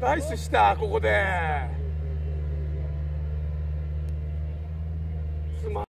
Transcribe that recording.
ナイスしたここで。